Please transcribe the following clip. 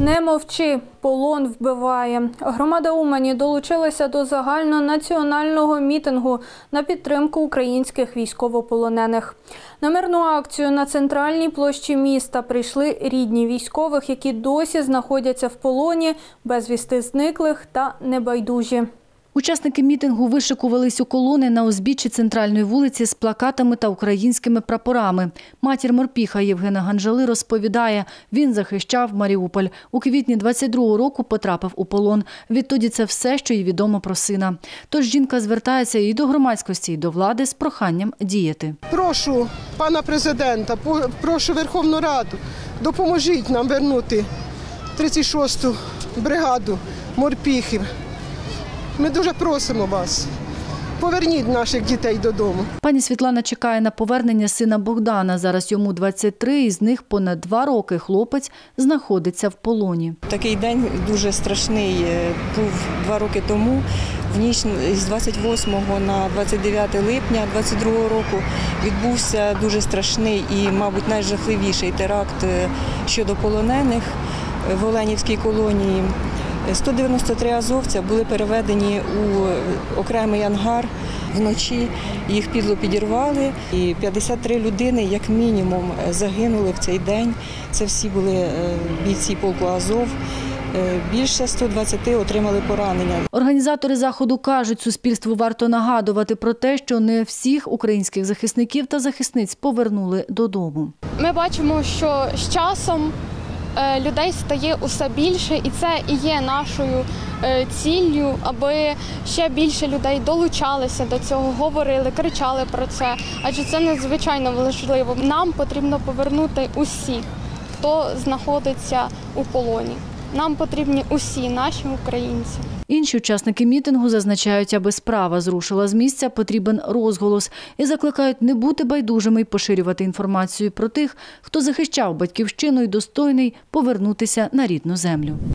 Не мовчи, полон вбиває. Громада Умані долучилася до загальнонаціонального мітингу на підтримку українських військовополонених. На мирну акцію на центральній площі міста прийшли рідні військових, які досі знаходяться в полоні, безвісти зниклих та небайдужі. Учасники мітингу вишикувались у колони на узбіччі центральної вулиці з плакатами та українськими прапорами. Матір морпіха Євгена Ганжали розповідає, він захищав Маріуполь. У квітні 22-го року потрапив у полон. Відтоді це все, що їй відомо про сина. Тож жінка звертається і до громадськості, і до влади з проханням діяти. Прошу пана президента, прошу Верховну Раду, допоможіть нам вернути 36-ту бригаду морпіхів. Ми дуже просимо вас. Поверніть наших дітей додому. Пані Світлана чекає на повернення сина Богдана. Зараз йому 23, із них понад два роки хлопець знаходиться в полоні. Такий день дуже страшний е, був два роки тому. В ніч з 28 на 29 липня 22 року відбувся дуже страшний і, мабуть, найжахливіший теракт е, щодо полонених в Оленівській колонії. 193 азовця були переведені у окремий ангар вночі. Їх підло підірвали, і 53 людини, як мінімум, загинули в цей день. Це всі були е, бійці полку Азов. Е, Більше 120 отримали поранення. Організатори заходу кажуть, суспільству варто нагадувати про те, що не всіх українських захисників та захисниць повернули додому. Ми бачимо, що з часом людей стає усе більше, і це і є нашою е, ціллю, аби ще більше людей долучалися до цього, говорили, кричали про це. Адже це надзвичайно важливо. Нам потрібно повернути усіх, хто знаходиться у полоні. Нам потрібні усі наші українці. Інші учасники мітингу зазначають, аби справа зрушила з місця, потрібен розголос і закликають не бути байдужими і поширювати інформацію про тих, хто захищав батьківщину і достойний повернутися на рідну землю.